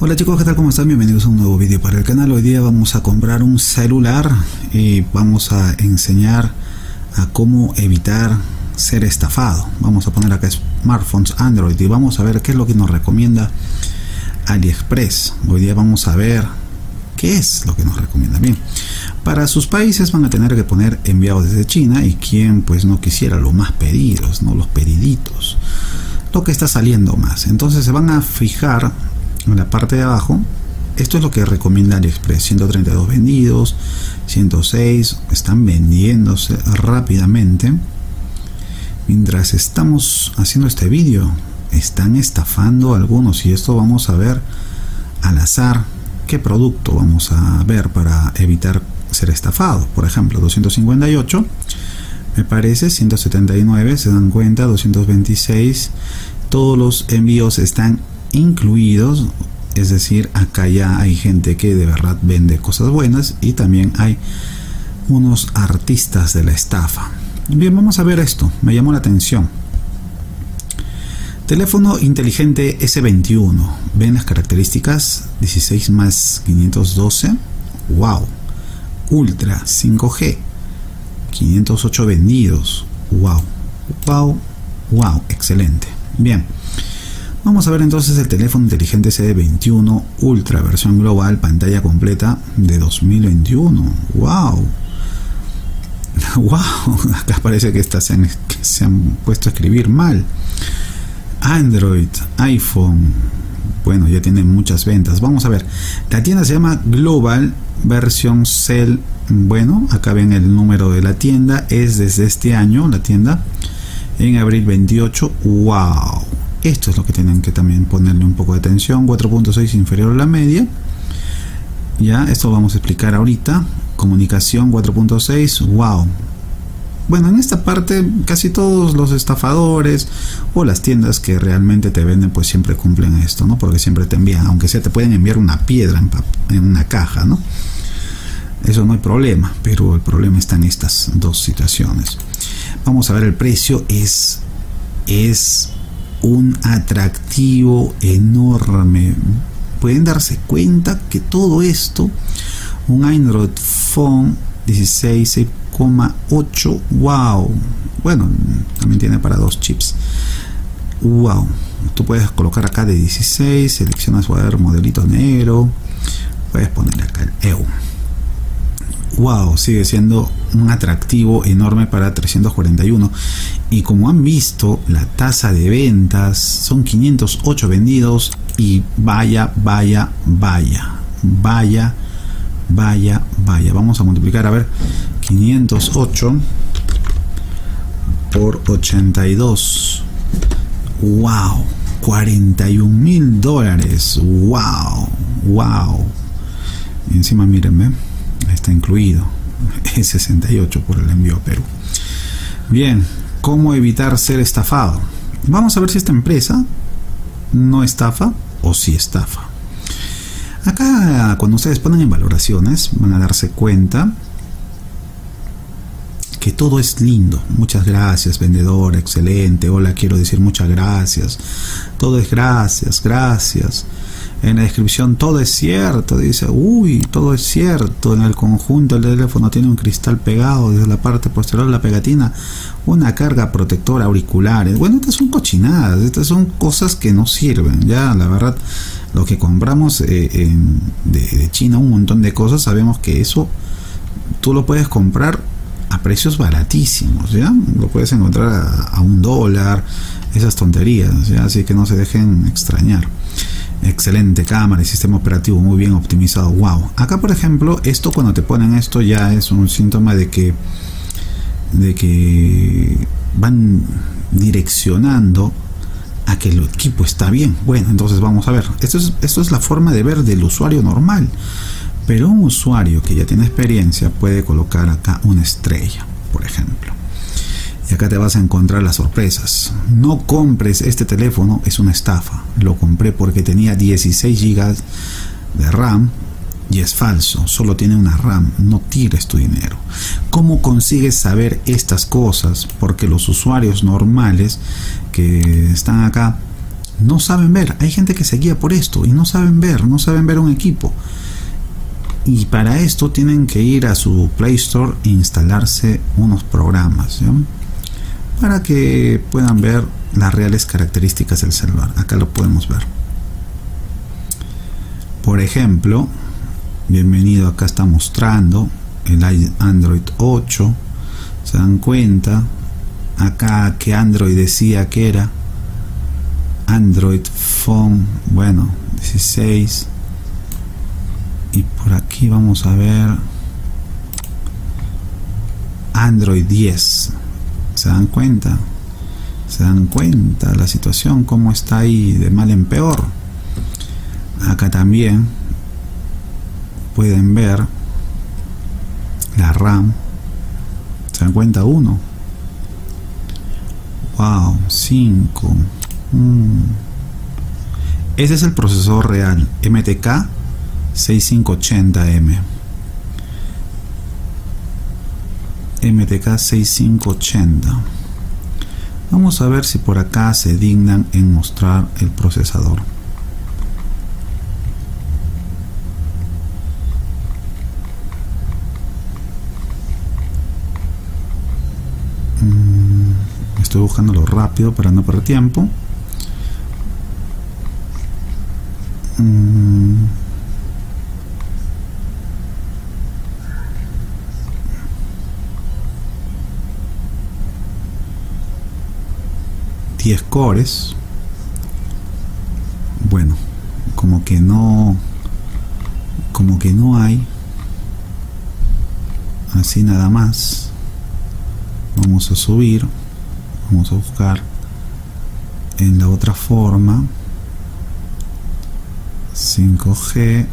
Hola chicos, ¿qué tal? ¿Cómo están? Bienvenidos a un nuevo vídeo para el canal. Hoy día vamos a comprar un celular y vamos a enseñar a cómo evitar ser estafado. Vamos a poner acá smartphones Android y vamos a ver qué es lo que nos recomienda AliExpress. Hoy día vamos a ver qué es lo que nos recomienda. Bien, para sus países van a tener que poner enviado desde China y quien pues no quisiera los más pedidos, no los pediditos, lo que está saliendo más. Entonces se van a fijar en la parte de abajo esto es lo que recomienda AliExpress 132 vendidos 106 están vendiéndose rápidamente. Mientras estamos haciendo este vídeo están estafando algunos y esto vamos a ver al azar qué producto vamos a ver para evitar ser estafado por ejemplo 258 me parece 179 se dan cuenta 226 todos los envíos están incluidos es decir acá ya hay gente que de verdad vende cosas buenas y también hay unos artistas de la estafa. Bien vamos a ver esto me llamó la atención. Teléfono inteligente S21 ven las características 16 más 512 wow. Ultra 5G 508 vendidos wow. Wow wow excelente. Bien Vamos a ver entonces el teléfono inteligente CD21 Ultra versión global, pantalla completa de 2021. ¡Wow! ¡Wow! Acá parece que, estas se han, se han puesto a escribir mal. Android, iPhone. Bueno, ya tienen muchas ventas. Vamos a ver. La tienda se llama Global versión Cell. Bueno, acá ven el número de la tienda. Es desde este año la tienda. En abril 28. ¡Wow! Esto es lo que tienen que también ponerle un poco de atención. 4.6 inferior a la media. Ya, esto vamos a explicar ahorita. Comunicación 4.6. Wow. Bueno, en esta parte casi todos los estafadores o las tiendas que realmente te venden pues siempre cumplen esto, ¿no? Porque siempre te envían, aunque sea te pueden enviar una piedra en, en una caja, ¿no? Eso no hay problema, pero el problema está en estas dos situaciones. Vamos a ver el precio es es un atractivo enorme. Pueden darse cuenta que todo esto, un Android Phone 16,8, wow. Bueno, también tiene para dos chips. Wow. Tú puedes colocar acá de 16, seleccionas ver modelito negro, puedes poner acá el EU wow, sigue siendo un atractivo enorme para 341. Y como han visto, la tasa de ventas son 508 vendidos y vaya, vaya, vaya, vaya, vaya, vaya. Vamos a multiplicar, a ver, 508 por 82. Wow, 41 mil dólares. Wow, wow. Y encima mírenme incluido. Es 68 por el envío a Perú. Bien, ¿cómo evitar ser estafado? Vamos a ver si esta empresa no estafa o si estafa. Acá cuando ustedes ponen en valoraciones van a darse cuenta que todo es lindo. Muchas gracias, vendedor, excelente. Hola, quiero decir muchas gracias. Todo es gracias, gracias en la descripción todo es cierto, dice, uy, todo es cierto, en el conjunto el teléfono tiene un cristal pegado desde la parte posterior de la pegatina, una carga protectora auriculares, bueno, estas son cochinadas, estas son cosas que no sirven, ya la verdad, lo que compramos eh, de, China, un montón de cosas, sabemos que eso tú lo puedes comprar a precios baratísimos, ¿ya? Lo puedes encontrar a, un dólar, esas tonterías. Así que no se dejen extrañar excelente cámara y sistema operativo muy bien optimizado. Wow. Acá, por ejemplo, esto cuando te ponen esto ya es un síntoma de que de que van direccionando a que el equipo está bien. Bueno, entonces vamos a ver. Esto es, esto es la forma de ver del usuario normal. Pero un usuario que ya tiene experiencia puede colocar acá una estrella, por ejemplo. Y acá te vas a encontrar las sorpresas. No compres este teléfono, es una estafa. Lo compré porque tenía 16 GB de RAM y es falso, solo tiene una RAM, no tires tu dinero. ¿Cómo consigues saber estas cosas? Porque los usuarios normales que están acá no saben ver. Hay gente que se guía por esto y no saben ver, no saben ver un equipo. Y para esto tienen que ir a su Play Store e instalarse unos programas para que puedan ver las reales características del celular. Acá lo podemos ver. Por ejemplo, bienvenido acá está mostrando el Android 8. Se dan cuenta acá que Android decía que era Android Phone, bueno, 16 y por aquí vamos a ver Android 10 se dan cuenta. Se dan cuenta la situación cómo está ahí de mal en peor. Acá también pueden ver la RAM. Se dan cuenta uno. Wow 5 mm. ese es el procesador real MTK 6580M. MTK 6580. Vamos a ver si por acá se dignan en mostrar el procesador. Mm, estoy buscándolo rápido para no perder tiempo. 10 cores. Bueno como que no como que no hay. Así nada más. Vamos a subir vamos a buscar en la otra forma. 5G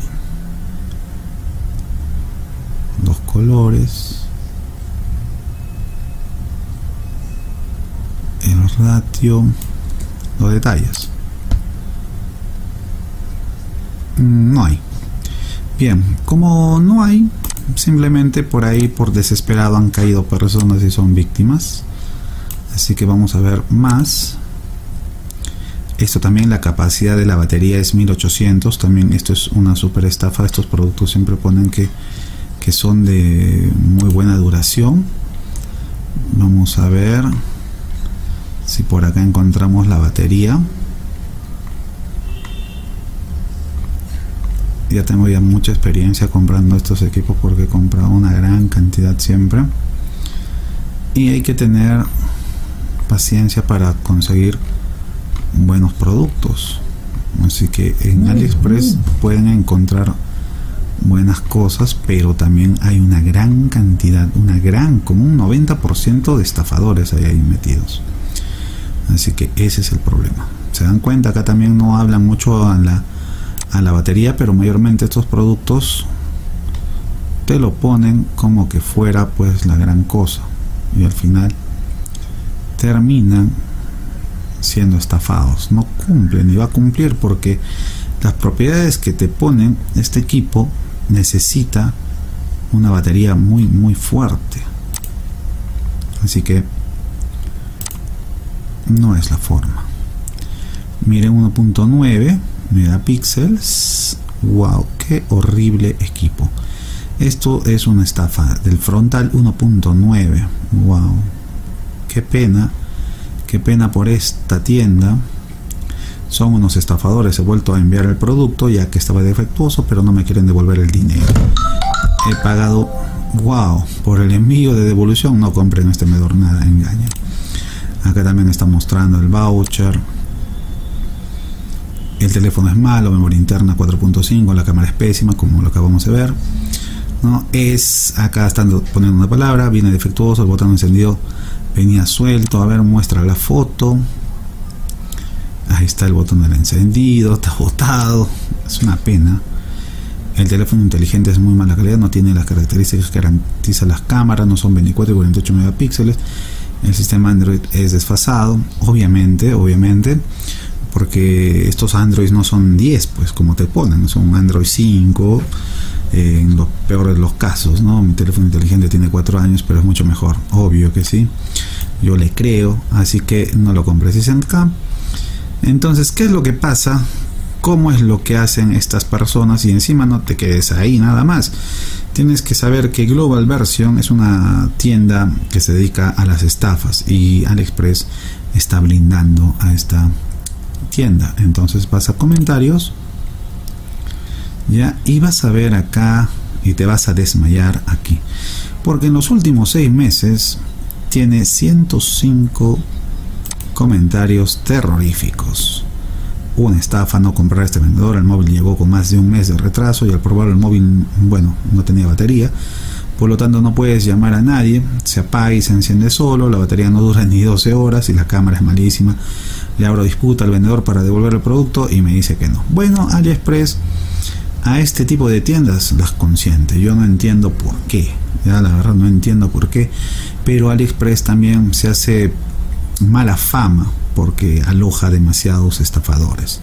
dos colores ratio los detalles. Mm, no hay. Bien como no hay simplemente por ahí por desesperado han caído personas y son víctimas. Así que vamos a ver más. Esto también la capacidad de la batería es 1800 también esto es una super estafa. Estos productos siempre ponen que, que son de muy buena duración. Vamos a ver si por acá encontramos la batería. Ya tengo ya mucha experiencia comprando estos equipos porque he comprado una gran cantidad siempre. Y hay que tener paciencia para conseguir buenos productos. Así que en AliExpress pueden encontrar buenas cosas pero también hay una gran cantidad una gran como un 90% de estafadores ahí metidos Así que ese es el problema. Se dan cuenta, acá también no hablan mucho a la, a la batería, pero mayormente estos productos te lo ponen como que fuera pues la gran cosa. Y al final terminan siendo estafados. No cumplen y va a cumplir porque las propiedades que te ponen este equipo necesita una batería muy muy fuerte. Así que no es la forma. Miren 1.9 megapíxeles. Wow, qué horrible equipo. Esto es una estafa del frontal 1.9. Wow, qué pena. Qué pena por esta tienda. Son unos estafadores. He vuelto a enviar el producto ya que estaba defectuoso, pero no me quieren devolver el dinero. He pagado, wow, por el envío de devolución. No compren este medor nada, engaño acá también está mostrando el voucher. El teléfono es malo memoria interna 4.5 la cámara es pésima como lo acabamos de ver no es acá están poniendo una palabra viene defectuoso el botón encendido venía suelto. A ver muestra la foto. Ahí está el botón del encendido está botado. Es una pena. El teléfono inteligente es muy mala calidad no tiene las características que garantiza las cámaras no son 24 y 48 megapíxeles el sistema Android es desfasado, obviamente, obviamente, porque estos Androids no son 10, pues como te ponen, son Android 5, eh, en los peores de los casos, ¿no? Mi teléfono inteligente tiene 4 años, pero es mucho mejor, obvio que sí. Yo le creo, así que no lo compres. 60K Entonces, ¿qué es lo que pasa? ¿Cómo es lo que hacen estas personas? Y encima no te quedes ahí nada más. Tienes que saber que Global Version es una tienda que se dedica a las estafas y AliExpress está blindando a esta tienda. Entonces vas a comentarios ya y vas a ver acá y te vas a desmayar aquí. Porque en los últimos seis meses tiene 105 comentarios terroríficos. Una estafa, no comprar este vendedor, el móvil llegó con más de un mes de retraso y al probar el móvil, bueno, no tenía batería. Por lo tanto no puedes llamar a nadie, se apaga y se enciende solo, la batería no dura ni 12 horas y la cámara es malísima. Le abro disputa al vendedor para devolver el producto y me dice que no. Bueno, AliExpress a este tipo de tiendas las consiente. Yo no entiendo por qué. Ya la verdad no entiendo por qué. Pero AliExpress también se hace mala fama porque aloja demasiados estafadores.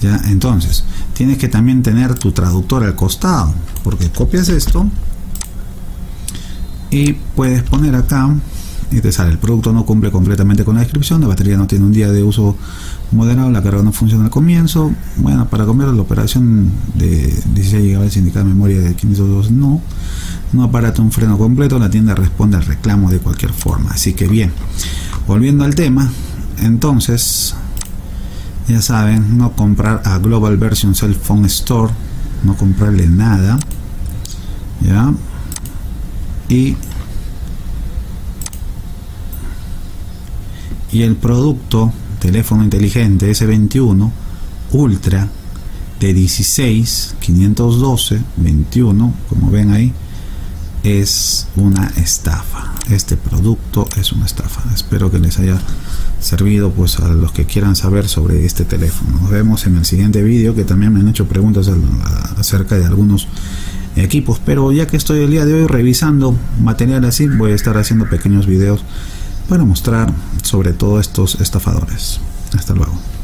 ¿Ya? Entonces, tienes que también tener tu traductor al costado, porque copias esto y puedes poner acá y te sale el producto no cumple completamente con la descripción, la batería no tiene un día de uso moderado, la carga no funciona al comienzo. Bueno, para cambiar la operación de 16 GB indicada memoria de 502 no. No aparato un freno completo, la tienda responde al reclamo de cualquier forma. Así que bien, volviendo al tema, entonces ya saben, no comprar a Global Version Cell Phone Store, no comprarle nada. ¿Ya? Y y el producto teléfono inteligente S21 Ultra de 16 512 21 como ven ahí es una estafa este producto es una estafa espero que les haya servido pues a los que quieran saber sobre este teléfono nos vemos en el siguiente vídeo que también me han hecho preguntas acerca de algunos equipos pero ya que estoy el día de hoy revisando material así voy a estar haciendo pequeños videos para mostrar sobre todo estos estafadores. Hasta luego.